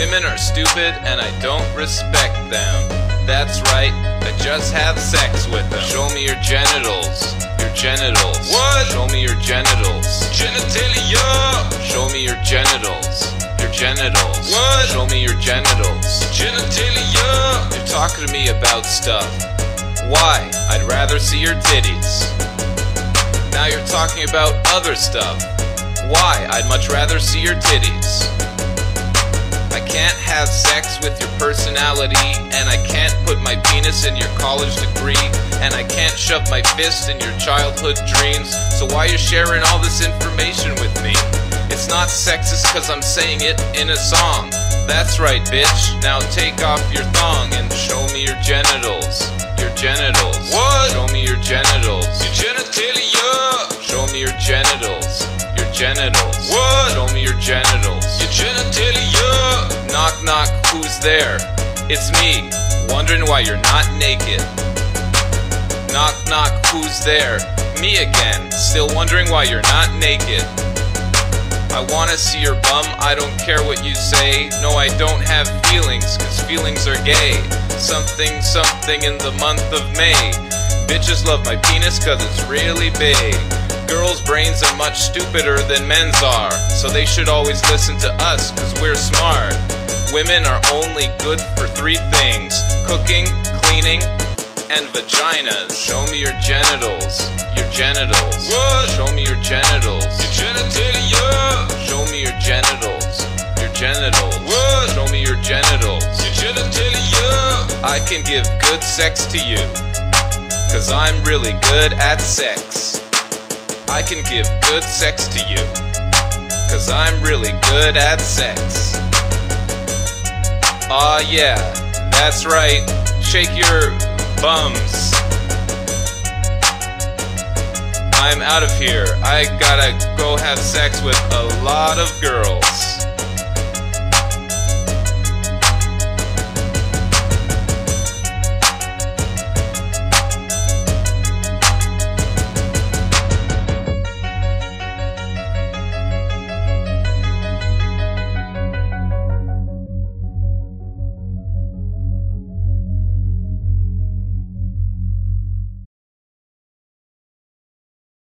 are stupid and I don't respect them. That's right, I just have sex with them. Show me your genitals. Your genitals. What? Show me your genitals. Genitalia. Show me your genitals. Your genitals. What? Show me your genitals. Genitalia. You're talking to me about stuff. Why? I'd rather see your titties. Now you're talking about other stuff. Why? I'd much rather see your titties. Have sex with your personality, and I can't put my penis in your college degree, and I can't shove my fist in your childhood dreams. So why you sharing all this information with me? It's not sexist cause I'm saying it in a song. That's right, bitch. Now take off your thong and show me your genitals. Your genitals. What? Show me your genitals. Your Genitalia. Show me your genitals. Your genitals. What? Show me your genitals. Your genitalia. Who's there? It's me, wondering why you're not naked. Knock knock, who's there? Me again, still wondering why you're not naked. I wanna see your bum, I don't care what you say. No, I don't have feelings, cause feelings are gay. Something, something in the month of May. Bitches love my penis cause it's really big. Girls' brains are much stupider than men's are, so they should always listen to us cause we're smart. Women are only good for three things cooking, cleaning, and vaginas. Show me your genitals. Your genitals. What? Show me your genitals. Your Genitalia. Show me your genitals. Your genitals. What? Show me your genitals. Your Genitalia. I can give good sex to you. Cause I'm really good at sex. I can give good sex to you. Cause I'm really good at sex. Aw, yeah, that's right. Shake your bums. I'm out of here. I gotta go have sex with a lot of girls.